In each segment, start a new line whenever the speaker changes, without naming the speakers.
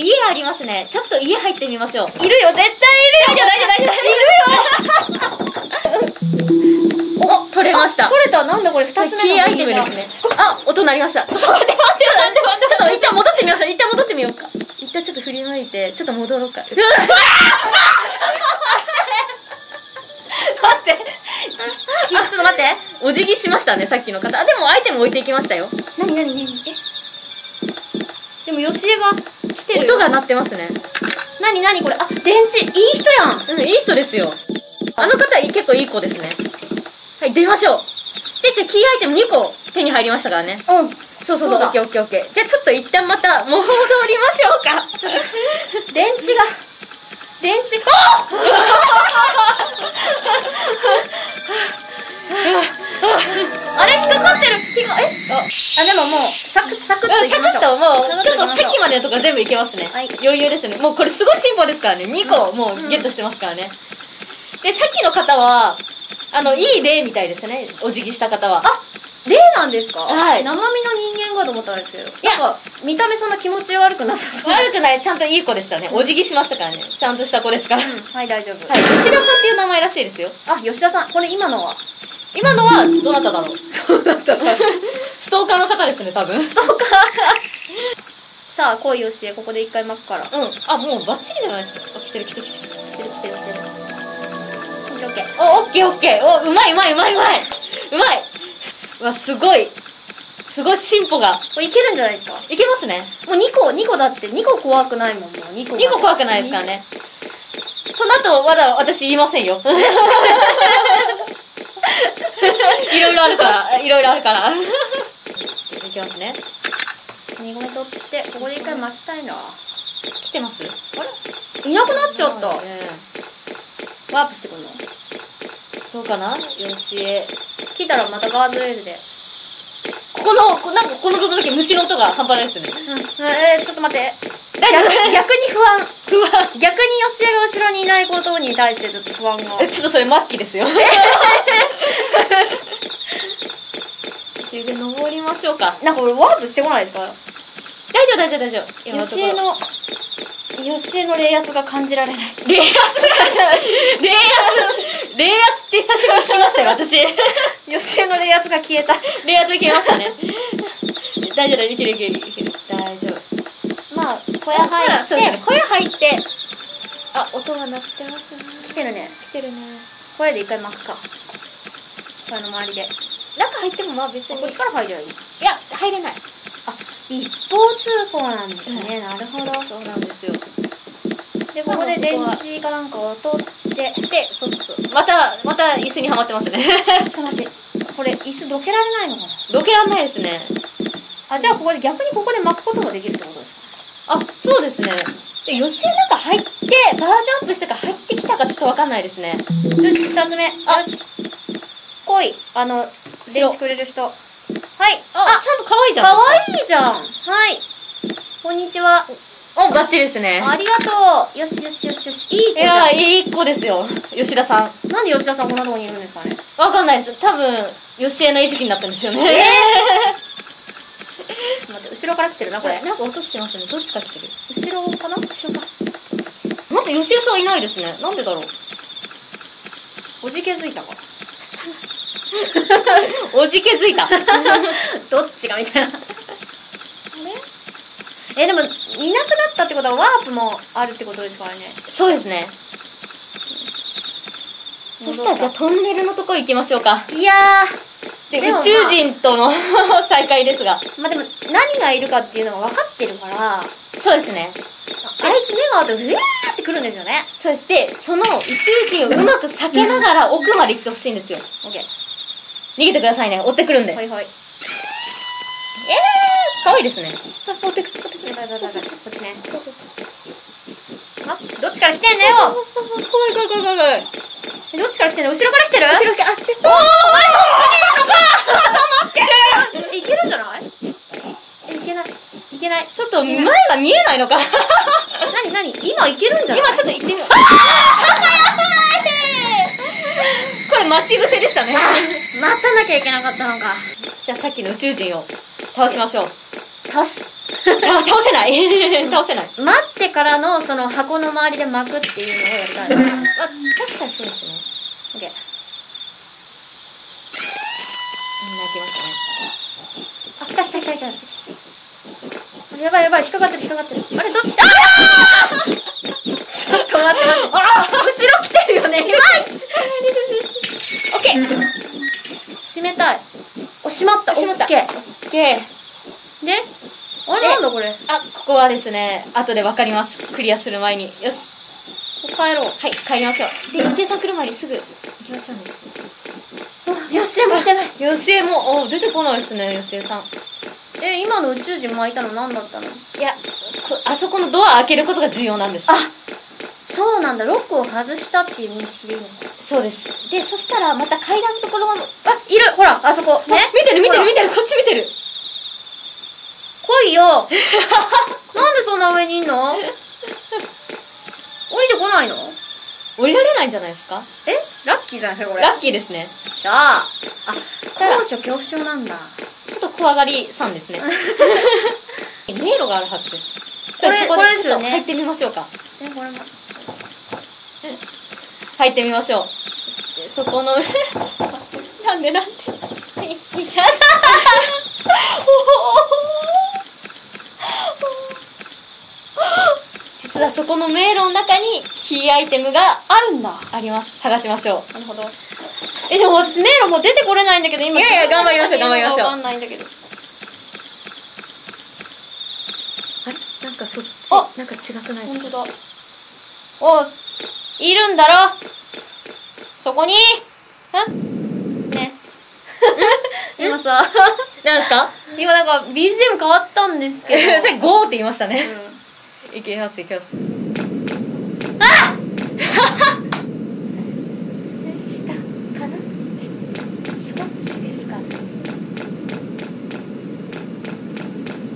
家ありますね。ちょっと家入ってみましょう。
いるよ絶対いるよ
大丈夫、大丈夫、大丈夫。いるよお、取れました。
取れたなんだこれ二つ目
キーアイテムですね。あ、音鳴りました。ちょっと待って、待って、待って、待って。ちょっと一旦戻ってみましょう。一旦戻ってみようか。一旦ちょっと振りまいて、ちょっと戻ろうか。
待ってちょっと待って
お辞儀しましたね、さっきの方。あでもアイテム置いていきましたよ。
何何何？え？でもよしえが来てる
音が鳴ってますね。
何何これ？あ電池いい人やん
うん、いい人ですよ。あの方、結構いい子ですね。はい、出ましょう。で、じゃあキーアイテム2個手に入りましたからね。
うん
そうそうそう、オッケーオッケーオッケー。じゃあちょっと一旦また戻りましょうか。
電池が電池あ あれ引っかかってる引っかえ？あでももうサクッサクッといき
サク
ましょう
ッともう、ちょっと
サクッといきま
でのとか全部いけますね。
はい
余裕ですね。もうこれすごい進歩ですからね。2個もうゲットしてますからね。で、さっきの方は、あの、いい例みたいですね。お辞儀した方は。
あ例なんですか？
はい
生身の人間かと思ったんですけど
いや
なんか見た目そんな気持ち悪くなさそう
悪くない、ちゃんといい子でしたね。お辞儀しましたからね。ちゃんとした子ですから。
うんはい大丈夫、
はい、吉田さんっていう名前らしいですよ。
あ吉田さんこれ今のは？
今のは、どなただろう？
そうだった
ストーカーの方ですね、多分。うん。
そうかさあ恋をしてここで一回巻くから
あ、もうバッチリじゃないですか。あ来てる来てる来てる。
来てる来てる来てるオッケーオッケー
お、オッケーオッケー。お、うまいうまいうまいうまいうまいうわ、すごい。すごい進歩が。
これいけるんじゃないですか？
いけますね。
もう2個2個だって2個怖くないもんもう2個
2個怖くないですからね。その後、まだ私言いませんよ。いろいろあるから、いろいろあるから。いきますね。
2個目取ってここで一回巻きたいな。
来てます？あれ？
いなくなっちゃった。ワ
ね。
ープしてくんの？
どうかな？よし。え。
来たらまたガードレールで。
ここの、こなんかこの部分だけ虫の音が半端ないですよね。
うん。えー、ちょっと待って逆逆に不安
不安。
逆に吉江が後ろにいないことに対してちょっと不安が
えちょっとそれ末期ですよ。上登りましょうか。
なんか俺ワープしてこないですか？
大丈夫大丈夫大丈夫。
吉江の吉江の冷圧が感じられない
冷圧？が、冷圧、冷圧って久しぶりに聞きましたよ、私。
吉江の冷圧が消えた
冷圧消えましたね。大丈夫、いけるいけるいける。大丈夫。
まあ小屋入って
小屋入って。あ、音が鳴ってますね。
来てるね
来てるね。
小屋で一回巻くか小屋の周りで
中入ってもまあ別に。
こっちから入りゃいい
いや、入れない。
あ一方通行なんですね、なるほど
そうなんですよ。
でここで電池かなんかを取って
で、そうそうそう。また、また椅子にはまってますね。
ちょっと待ってこれ椅子どけられないのか
どけらんないですね。
なあじゃあここで逆にここで巻くこともできるってことですか？
あ、そうですね。で、吉江なんか入って、バージョンアップしてから入ってきたかちょっとわかんないですね。
よし二つ目
あ
よし来いあの電池くれる人はい
あ、ちゃんと可愛いじゃん。
かわいいじゃんはいこんにちは
お、バッチリですね。
ありがとうよしよしよしよしいい子じゃ
いや、
ん
いい子ですよ。吉田さん。
なんで吉田さんこんなとこにいるんですかね
わかんないです。多分、吉江の餌食になったんですよね。
えちょっと待って後ろから来てるなこれ
なんか音してますね。どっちから来てる？
後ろかな？後ろか
なんか吉江さんいないですね。なんでだろう？
おじけづいたか
おじけづいた。
どっちがみたいなえでもいなくなったってことはワープもあるってことですからね
そうですね。そしたら、じゃあトンネルのとこ行きましょうか。
いや
で、
でもまあ
宇宙人との再会ですが。
ーまあでも何がいるかっていうのが分かってるからあ
そうですね。
いつ目が合うとふわーってくるんですよね
そして、その宇宙人をうまく避けながら奥まで行ってほしいんですよ。
オッケー
逃げてくださいね。追ってくるんで。え
ほいほい
ー、かわいいですね。追ってくる、追ってくる。
だだだだこっちねあどっちから来てんだよ
怖い怖い怖い怖い怖い。
えどっちから来てんだよ後ろから来てる？
後ろから、あ、って、
おーあれそっちにいるのか えいけるんじゃない？えいけない。いけない
ちょっと前が見えないのか。
何何？今いけるんじゃない？
今ちょっと行ってみよう。これ待ち伏せでしたね。
待たなきゃいけなかったのか。
じゃあさっきの宇宙人を倒しましょう。
倒す。
あ倒せない。倒せない。
待ってからのその箱の周りで巻くっていうのをやりたい
あ確かにそうですね。
ケー
うん泣きましたね
あ来た来た来た来た。あやばいやばい引っかかってる引っかかってるあれどっちあーちょっと待って待って後ろ来てるよね。やばい
オッケー。
閉めたいお閉まった
閉まった
オッケー
オッケー
であれなんだこれ。
あここはですね。後で分かります。クリアする前に。よし。
帰ろう。
はい。帰りましょう。で吉江さん来る前にすぐ行きましょうね。
あよっしゃも来てない。
吉江もお出てこないですね吉江さん。
え今の宇宙人巻いたの何だったの？
いやこあそこのドア開けることが重要なんです。
あそうなんだ。ロックを外したっていう認識でいいのか。
そうです。でそしたらまた階段のところが
あいる。ほらあそこ。ね
ね。見てる見てる見てる。こっち見てる。
来いよ。なんでそんな上にいんの？降りてこないの？
降りられないんじゃないですか？
え？ラッキーじゃないですかこれ。
ラッキーですね。
しゃああ高所恐怖症なんだ。
ちょっと怖がりさんですね。迷路があるはずです。
これ
じゃあそ
これですよね。
入ってみましょうか。
えこれも。
入ってみましょう。でそこのなんでなんで
やだ
実はそこの迷路の中にキーアイテムが
あるんだ。
あります。探しましょう。
なるほど。えでも私迷路もう出てこれないんだけど今
いやいや頑張りましょう頑張りましょう。
わかんないんだけど。
あれ？なんかそっち
あ！
なんか違くない？ですか
本当だ。おいいるんだろ。そこに。んね。今さ。
なんですか？
今なんか BGM 変わったんですけど。
さっきゴーって言いましたね、
うん。
いけますいけます。
あ
下かな？しそっちですか？ねこ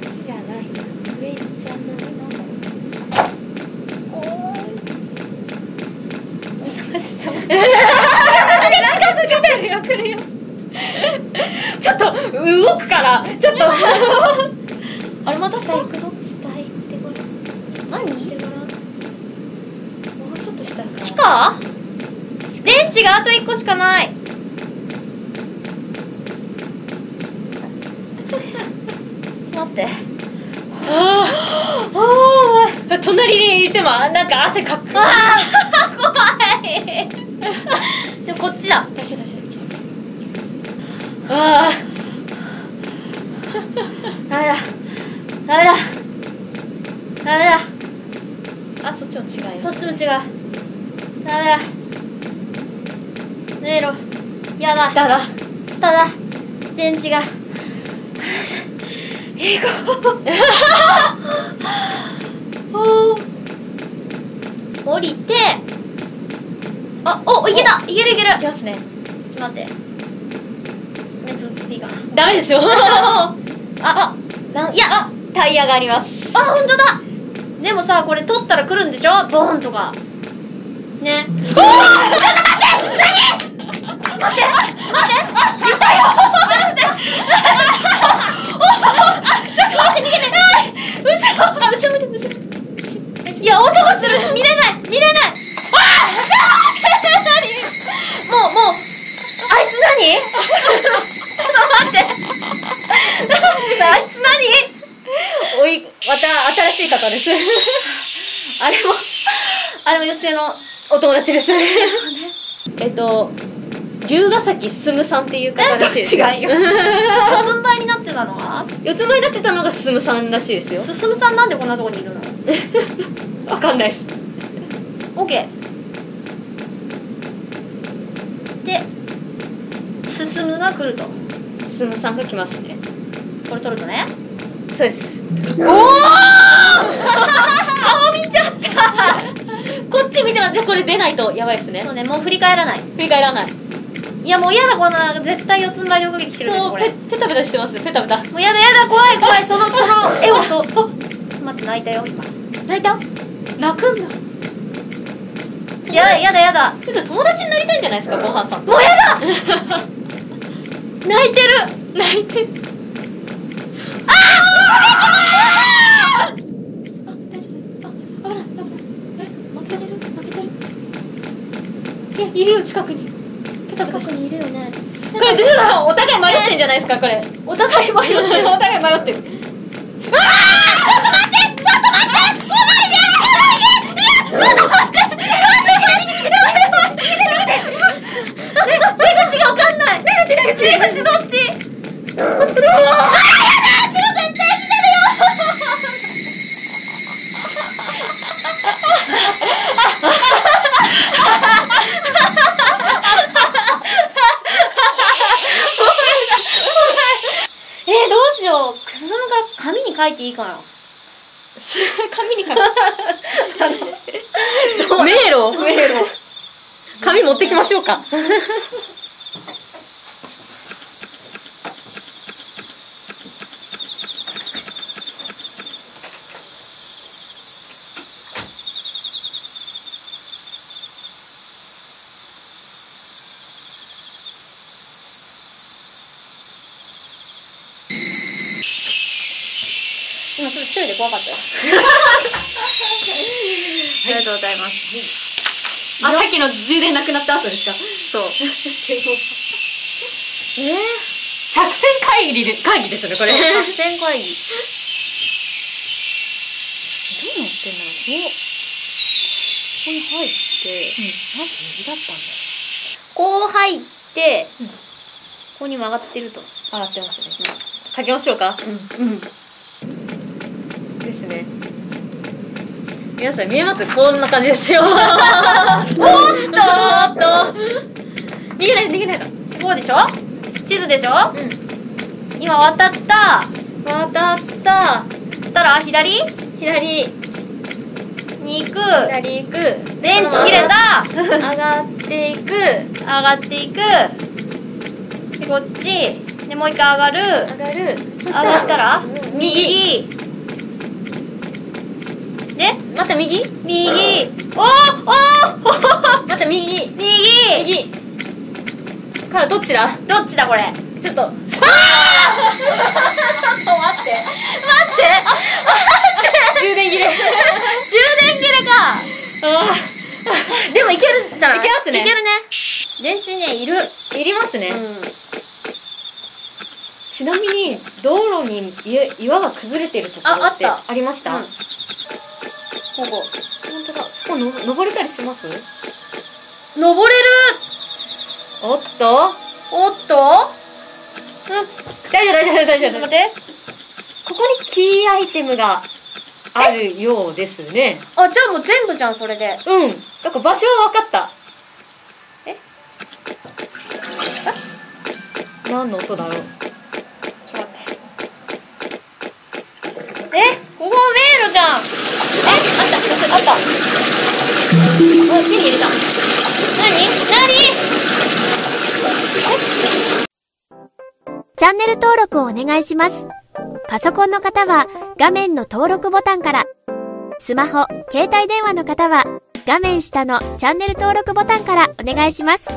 っちじゃない上じゃない。なんだろう
お探し様
近く来てるよ来るよ。ちょっと動くからちょっと。
あれまた下
下行くぞ下行ってごらん
何
行ってごらんもうちょっと下か？
電池があと1個しかない。ちょっと待って。
あ
おーおい。
あ隣にいてもなんか汗かく。
あー怖い。でもこっちだ。
大丈夫大丈夫あ
ダメだ。ダメだ。ダメだ。
ああそっちも違います
そっちも違うダメだ。迷路やだ。
下だ。
下だ。電池が。行こうおー。降りて。あおいけた。いけるいける。
いきますね。
ちょっと待って。目つぶってていいかな。
ダメですよ。
あ
あ。なんいや。あタイヤがあります。
あ本当だ。でもさこれ取ったら来るんでしょ？ボーンとかね。おおちょっと待って何？待って待っていたよ待ってちょっと待って逃げて後ろ
あ後ろ見て後ろ
いや音がする見れない見れないああもうもうあいつ何？ちょっと待ってあいつ何？
おいまた新しい方です
あれもあれも吉江の
お友達です。えっと龍ヶ崎進さんっていう方らしいです。
えどっちが四つん這いになってたのは？
四つ前になってたのが進さんらしいですよ。
進さんなんでこんなとこにいるの？
わかんないです。
オッケー。で進むが来ると。
進さんが来ますね。
これ取るとね。
そうです。
おお 顔見ちゃった
ち見てますこれ出ないとやばいですね。
そうねもう振り返らない。
振り返らない。
いやもう嫌だこんな絶対四つん這いで追いかけてきてるでこれ。も
ペタペタしてますペタペタ。
うやだやだ怖い怖い そのその絵をそう。あちょっと待って泣いたよ今。
泣いた？泣くんだ。
やだやだやだ。
ちょっと友達になりたいんじゃないですかごはんさんと。
もうやだ。泣いてる。
泣いてる。
あ
えいるよ近くに。
近くにいるよね。
これどうだお互い迷ってんじゃないですかこれ。お互い迷ってる。お互い迷ってる
に書いていいかな。
紙に書く。迷路？迷路。紙持ってきましょうか
今ちょっと一人で怖かったです。ありがとうございます。
あさっきの充電なくなった後ですか？
そう。えー、
作戦会議で会議ですよねこれ。
作戦会議。どうなってんだろう。お。ここに入って、まず右だったんだ。こう入って、
うん。
ここに曲がってると。
上がってますね。書きましょうか。
うん。うん
ですね皆さん見えます？こんな感じですよ。おっとおっと逃げない逃げないの
こうでしょ？地図でしょ？
うん。
今渡った。
渡った。
たら左？
左。
に行く。
左行く。
電池切れた。
上。がっていく。
上がっていく。でこっち。でもう一回上がる。
上がる。そ
上がったら？
うん。
右で
また右？
右。おーお
また右。
ー右。
右からどっちだ？
どっちだこれ？
ちょっと。
待って。
充電切れ。
充電切れか。でもいけるんじゃない？
いけますね。
いけるね。電池ねいる。
いりますね、
う
ちなみに道路に岩岩が崩れてるところって
あ
りました、
ん
本
ここ
当だ。そこの登れたりします？
登れる！
おっと？
おっと？
大丈夫大丈夫大丈夫。
待って。
ここにキーアイテムがあるようですね。
あじゃあもう全部じゃんそれで。
うん。だから場所は分かった。
え？
何の音だろう
ちょっと待ってえここ迷路じゃん。えあった。そあった。
あ手に入れた。
何？何？
チャンネル登録をお願いします。パソコンの方は画面の登録ボタンから、スマホ、携帯電話の方は画面下のチャンネル登録ボタンからお願いします。